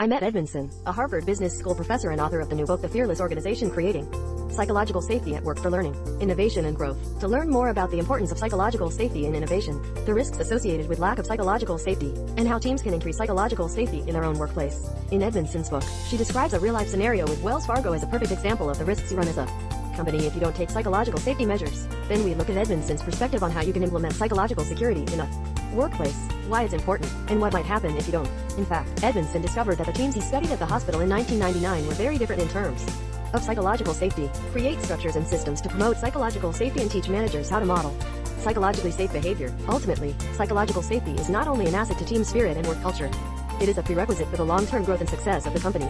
I met Edmondson, a Harvard Business School professor and author of the new book The Fearless Organization Creating Psychological Safety at Work for Learning, Innovation and Growth. To learn more about the importance of psychological safety in innovation, the risks associated with lack of psychological safety, and how teams can increase psychological safety in their own workplace. In Edmondson's book, she describes a real-life scenario with Wells Fargo as a perfect example of the risks you run as a company if you don't take psychological safety measures. Then we look at Edmondson's perspective on how you can implement psychological security in a workplace, why it's important, and what might happen if you don't. In fact, Edmondson discovered that the teams he studied at the hospital in 1999 were very different in terms of psychological safety, create structures and systems to promote psychological safety and teach managers how to model psychologically safe behavior. Ultimately, psychological safety is not only an asset to team spirit and work culture, it is a prerequisite for the long-term growth and success of the company.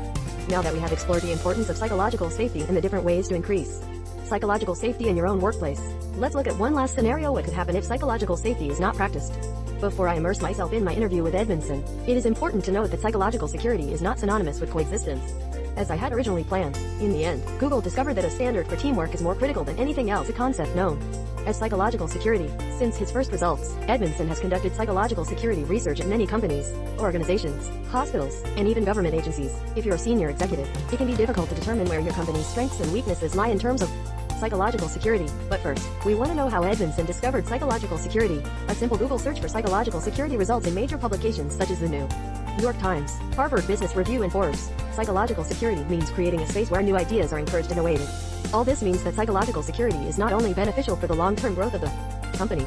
Now that we have explored the importance of psychological safety and the different ways to increase psychological safety in your own workplace, let's look at one last scenario what could happen if psychological safety is not practiced. Before I immerse myself in my interview with Edmondson, it is important to note that psychological security is not synonymous with coexistence. As I had originally planned, in the end, Google discovered that a standard for teamwork is more critical than anything else a concept known as psychological security. Since his first results, Edmondson has conducted psychological security research at many companies, organizations, hospitals, and even government agencies. If you're a senior executive, it can be difficult to determine where your company's strengths and weaknesses lie in terms of psychological security. But first, we want to know how Edmondson discovered psychological security. A simple Google search for psychological security results in major publications such as the New York Times, Harvard Business Review and Forbes. Psychological security means creating a space where new ideas are encouraged and awaited. All this means that psychological security is not only beneficial for the long-term growth of the company,